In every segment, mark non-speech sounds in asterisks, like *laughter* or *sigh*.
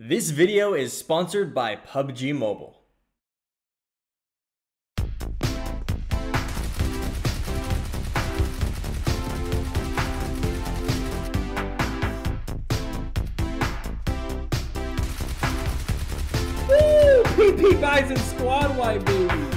This video is sponsored by PUBG Mobile. Woo! PP Bizon Squad Wipe, baby!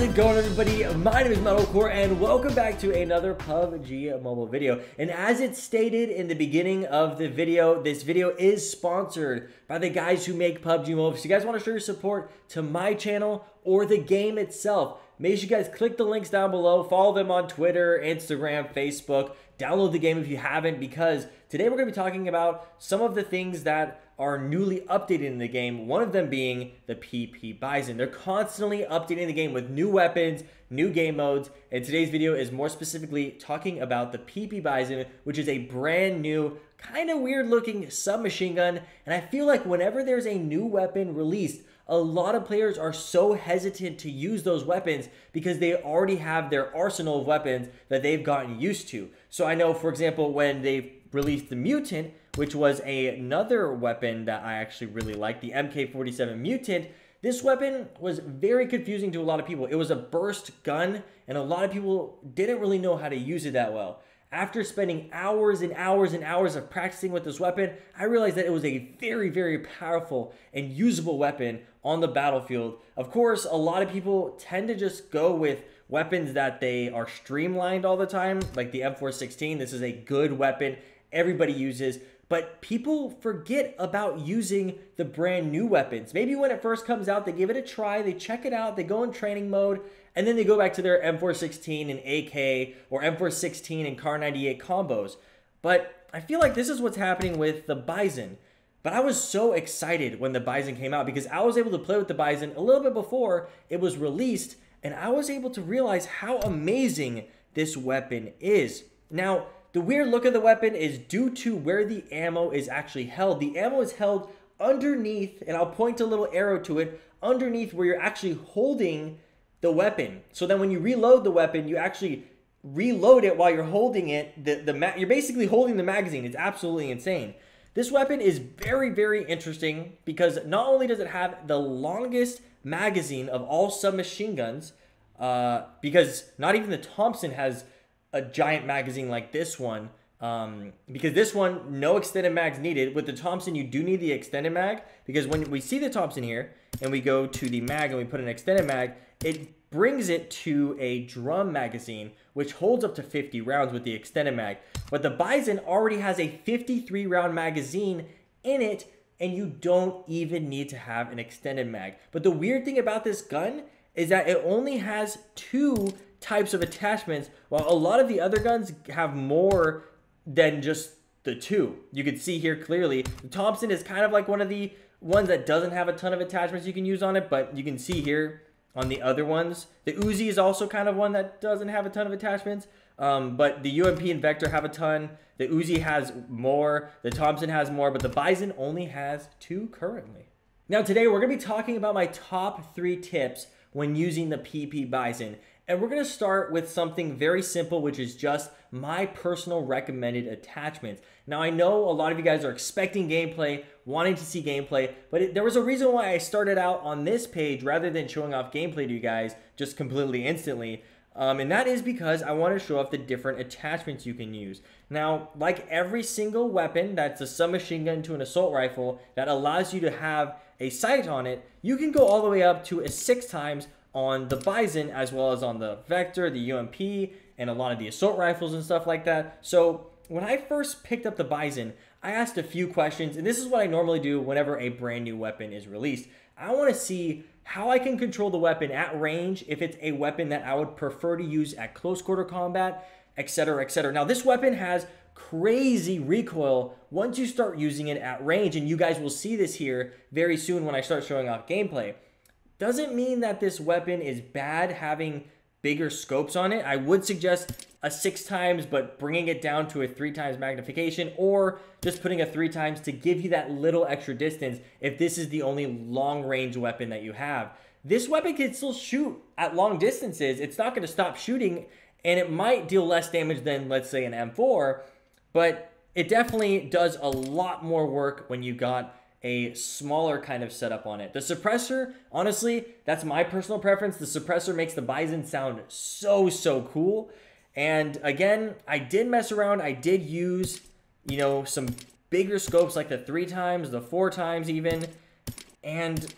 How's it going, everybody? My name is Medalcore, and welcome back to another PUBG mobile video. And as it stated in the beginning of the video, this video is sponsored by the guys who make PUBG Mobile. So, you guys want to show your support to my channel or the game itself, make sure you guys click the links down below, follow them on Twitter, Instagram, Facebook, download the game if you haven't, because today we're going to be talking about some of the things that are newly updated in the game, one of them being the PP Bizon. They're constantly updating the game with new weapons, new game modes, and today's video is more specifically talking about the PP Bizon, which is a brand new, kind of weird looking submachine gun, and I feel like whenever there's a new weapon released, a lot of players are so hesitant to use those weapons because they already have their arsenal of weapons that they've gotten used to. So I know, for example, when they released the Mutant, which was a, another weapon that I actually really liked, the MK47 Mutant. This weapon was very confusing to a lot of people. It was a burst gun, and a lot of people didn't really know how to use it that well. After spending hours and hours and hours of practicing with this weapon, I realized that it was a very, very powerful and usable weapon on the battlefield. Of course, a lot of people tend to just go with weapons that they are streamlined all the time, like the M416. This is a good weapon everybody uses but people forget about using the brand new weapons. Maybe when it first comes out, they give it a try, they check it out, they go in training mode, and then they go back to their M416 and AK or M416 and Kar 98 combos. But I feel like this is what's happening with the Bizon. But I was so excited when the Bizon came out because I was able to play with the Bizon a little bit before it was released, and I was able to realize how amazing this weapon is. Now, the weird look of the weapon is due to where the ammo is actually held. The ammo is held underneath, and I'll point a little arrow to it, underneath where you're actually holding the weapon. So then when you reload the weapon, you actually reload it while you're holding it. The, the You're basically holding the magazine. It's absolutely insane. This weapon is very, very interesting because not only does it have the longest magazine of all submachine guns, uh, because not even the Thompson has a giant magazine like this one um, because this one, no extended mags needed. With the Thompson, you do need the extended mag because when we see the Thompson here and we go to the mag and we put an extended mag, it brings it to a drum magazine, which holds up to 50 rounds with the extended mag. But the Bizon already has a 53 round magazine in it, and you don't even need to have an extended mag. But the weird thing about this gun is that it only has two types of attachments, while a lot of the other guns have more than just the two. You can see here clearly, the Thompson is kind of like one of the ones that doesn't have a ton of attachments you can use on it, but you can see here on the other ones. The Uzi is also kind of one that doesn't have a ton of attachments, um, but the UMP and Vector have a ton. The Uzi has more, the Thompson has more, but the Bizon only has two currently. Now today we're to be talking about my top three tips when using the PP Bizon. And we're gonna start with something very simple, which is just my personal recommended attachments. Now, I know a lot of you guys are expecting gameplay, wanting to see gameplay, but it, there was a reason why I started out on this page rather than showing off gameplay to you guys just completely instantly. Um, and that is because I want to show off the different attachments you can use. Now, like every single weapon that's a submachine gun to an assault rifle that allows you to have a sight on it, you can go all the way up to a six times on the Bizon as well as on the Vector, the UMP, and a lot of the assault rifles and stuff like that. So when I first picked up the Bizon, I asked a few questions, and this is what I normally do whenever a brand new weapon is released. I want to see how I can control the weapon at range if it's a weapon that I would prefer to use at close quarter combat, etc., etc. Now, this weapon has crazy recoil once you start using it at range, and you guys will see this here very soon when I start showing off gameplay. Doesn't mean that this weapon is bad having bigger scopes on it. I would suggest a six times, but bringing it down to a three times magnification or just putting a three times to give you that little extra distance if this is the only long range weapon that you have. This weapon can still shoot at long distances. It's not going to stop shooting and it might deal less damage than, let's say, an M4, but it definitely does a lot more work when you got a smaller kind of setup on it. The suppressor, honestly, that's my personal preference. The suppressor makes the Bizon sound so, so cool. And again, I did mess around. I did use, you know, some bigger scopes like the three times, the four times even. And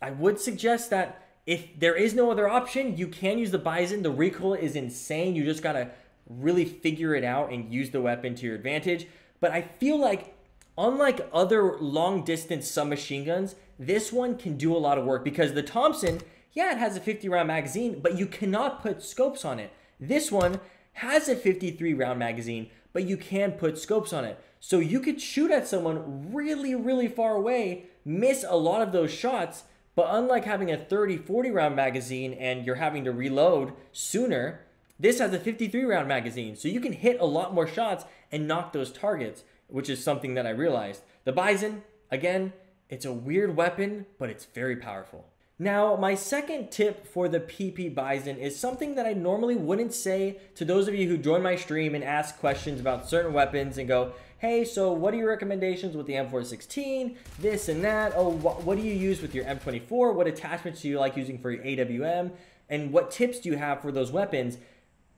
I would suggest that if there is no other option, you can use the Bizon. The recoil is insane. You just got to really figure it out and use the weapon to your advantage. But I feel like unlike other long distance submachine guns, this one can do a lot of work because the Thompson, yeah, it has a 50 round magazine, but you cannot put scopes on it. This one has a 53 round magazine, but you can put scopes on it. So you could shoot at someone really, really far away, miss a lot of those shots, but unlike having a 30, 40 round magazine and you're having to reload sooner, this has a 53 round magazine. So you can hit a lot more shots and knock those targets, which is something that I realized. The Bizon, again, it's a weird weapon, but it's very powerful. Now, my second tip for the PP Bizon is something that I normally wouldn't say to those of you who join my stream and ask questions about certain weapons and go, hey, so what are your recommendations with the M416, this and that? Oh, wh what do you use with your M24? What attachments do you like using for your AWM? And what tips do you have for those weapons?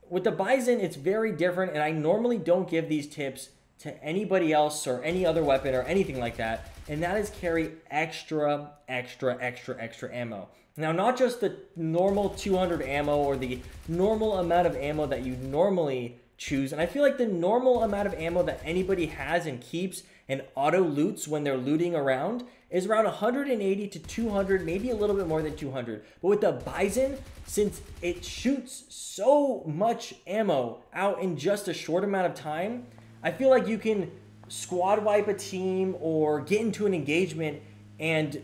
With the Bizon, it's very different, and I normally don't give these tips to anybody else or any other weapon or anything like that, and that is carry extra, extra, extra, extra ammo. Now, not just the normal 200 ammo or the normal amount of ammo that you normally choose, and I feel like the normal amount of ammo that anybody has and keeps and auto loots when they're looting around is around 180 to 200, maybe a little bit more than 200. But with the Bizon, since it shoots so much ammo out in just a short amount of time, I feel like you can squad wipe a team or get into an engagement and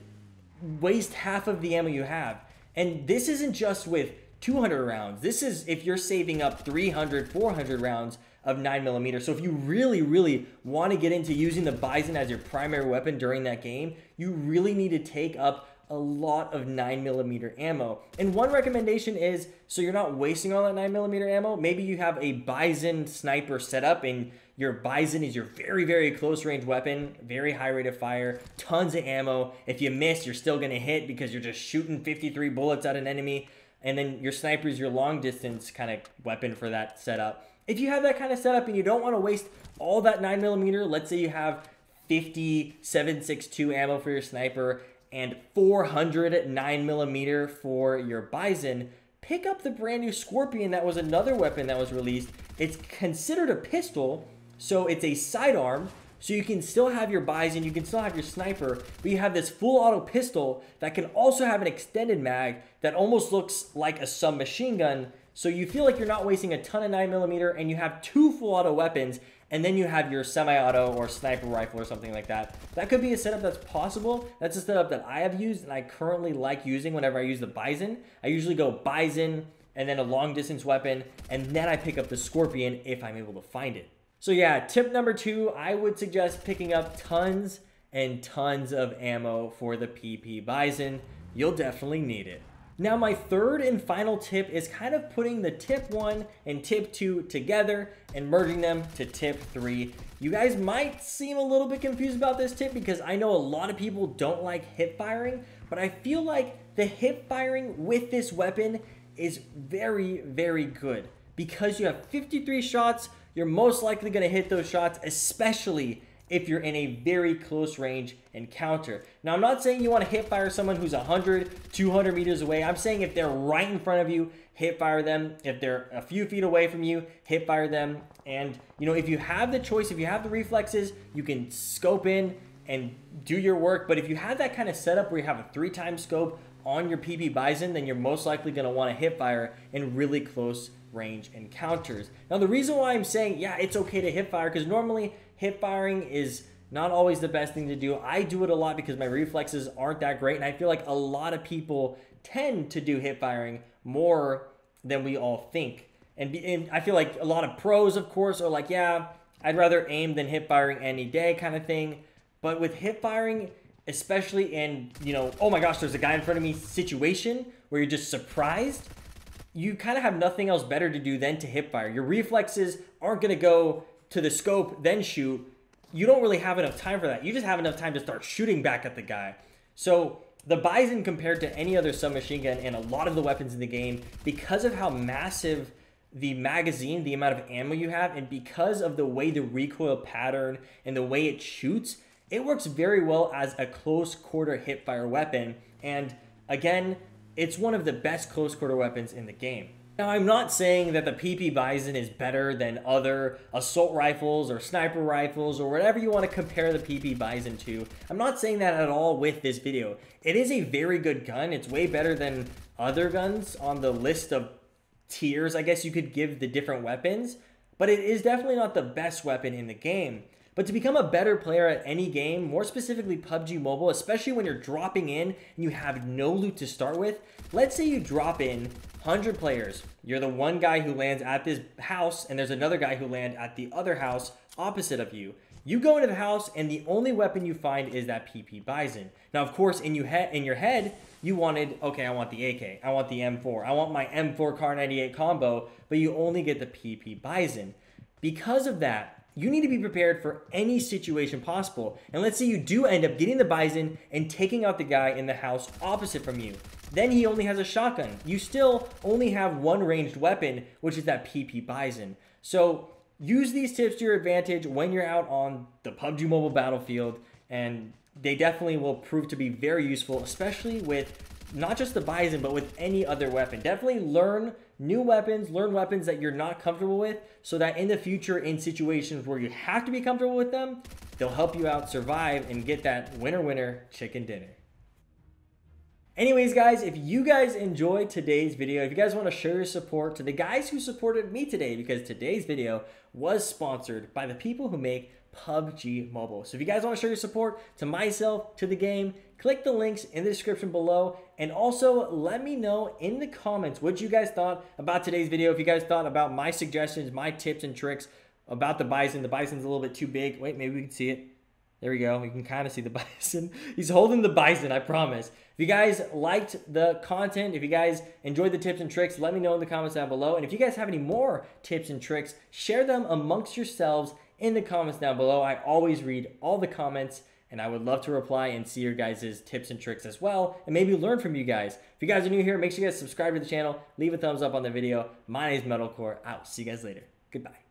waste half of the ammo you have. And this isn't just with 200 rounds. This is if you're saving up 300, 400 rounds of 9mm. So if you really, really want to get into using the Bizon as your primary weapon during that game, you really need to take up a lot of 9mm ammo. And one recommendation is, so you're not wasting all that 9mm ammo, maybe you have a Bizon sniper setup and your Bizon is your very, very close range weapon, very high rate of fire, tons of ammo. If you miss, you're still gonna hit because you're just shooting 53 bullets at an enemy. And then your sniper is your long distance kind of weapon for that setup. If you have that kind of setup and you don't want to waste all that 9mm, let's say you have 50 7.62 ammo for your sniper and 400 9mm for your Bizon, pick up the brand new Scorpion that was another weapon that was released. It's considered a pistol, so it's a sidearm, so you can still have your Bizon, you can still have your sniper, but you have this full auto pistol that can also have an extended mag that almost looks like a submachine gun. So you feel like you're not wasting a ton of 9mm and you have two full auto weapons and then you have your semi-auto or sniper rifle or something like that. That could be a setup that's possible. That's a setup that I have used and I currently like using whenever I use the Bizon. I usually go Bizon and then a long distance weapon, and then I pick up the Scorpion if I'm able to find it. So yeah, tip number two, I would suggest picking up tons and tons of ammo for the PP Bizon. You'll definitely need it. Now my third and final tip is kind of putting the tip one and tip two together and merging them to tip three. You guys might seem a little bit confused about this tip because I know a lot of people don't like hip firing, but I feel like the hip firing with this weapon is very, very good because you have 53 shots, you're most likely gonna hit those shots, especially if you're in a very close range encounter. Now, I'm not saying you want to hip fire someone who's 100, 200 meters away. I'm saying if they're right in front of you, hip fire them. If they're a few feet away from you, hip fire them. And, you know, if you have the choice, if you have the reflexes, you can scope in and do your work. But if you have that kind of setup where you have a three time scope on your PP Bizon, then you're most likely going to want to hip fire in really close range encounters. Now, the reason why I'm saying, yeah, it's okay to hip fire, because normally hip firing is not always the best thing to do. I do it a lot because my reflexes aren't that great, and I feel like a lot of people tend to do hip firing more than we all think. And, be, and I feel like a lot of pros, of course, are like, yeah, I'd rather aim than hip firing any day kind of thing. But with hip firing, especially in, you know, oh my gosh, there's a guy in front of me situation where you're just surprised, you kind of have nothing else better to do than to hip fire. Your reflexes aren't going to go to the scope, then shoot. You don't really have enough time for that. You just have enough time to start shooting back at the guy. So the Bizon compared to any other submachine gun and a lot of the weapons in the game, because of how massive the magazine, the amount of ammo you have, and because of the way the recoil pattern and the way it shoots, it works very well as a close quarter hip fire weapon. And again, it's one of the best close quarter weapons in the game. Now, I'm not saying that the PP Bizon is better than other assault rifles or sniper rifles or whatever you want to compare the PP Bizon to. I'm not saying that at all with this video. It is a very good gun. It's way better than other guns on the list of tiers, I guess you could give the different weapons, but it is definitely not the best weapon in the game. But to become a better player at any game, more specifically PUBG Mobile, especially when you're dropping in and you have no loot to start with, let's say you drop in 100 players. You're the one guy who lands at this house and there's another guy who land at the other house opposite of you. You go into the house and the only weapon you find is that PP Bizon. Now, of course, in, you in your head, you wanted, okay, I want the AK, I want the M4, I want my M4 Kar 98 combo, but you only get the PP Bizon. Because of that, you need to be prepared for any situation possible. And let's say you do end up getting the Bizon and taking out the guy in the house opposite from you. Then he only has a shotgun. You still only have one ranged weapon, which is that PP Bizon. So use these tips to your advantage when you're out on the PUBG Mobile battlefield, and they definitely will prove to be very useful, especially with not just the Bizon, but with any other weapon. Definitely learn new weapons, learn weapons that you're not comfortable with, so that in the future, in situations where you have to be comfortable with them, they'll help you out survive and get that winner winner chicken dinner. Anyways, guys, if you guys enjoyed today's video, if you guys want to show your support to the guys who supported me today, because today's video was sponsored by the people who make PUBG Mobile. So if you guys want to show your support to myself, to the game, click the links in the description below. And also let me know in the comments what you guys thought about today's video. If you guys thought about my suggestions, my tips and tricks about the Bizon. The Bizon's a little bit too big. Wait, maybe we can see it. There we go. You can kind of see the *laughs* Bizon. He's holding the Bizon, I promise. If you guys liked the content, if you guys enjoyed the tips and tricks, let me know in the comments down below. And if you guys have any more tips and tricks, share them amongst yourselves in the comments down below. I always read all the comments and I would love to reply and see your guys' tips and tricks as well and maybe learn from you guys. If you guys are new here, make sure you guys subscribe to the channel, leave a thumbs up on the video. My name is Medalcore. I'll see you guys later. Goodbye.